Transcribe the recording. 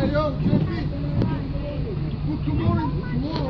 Hey, yo, JP. Good tomorrow.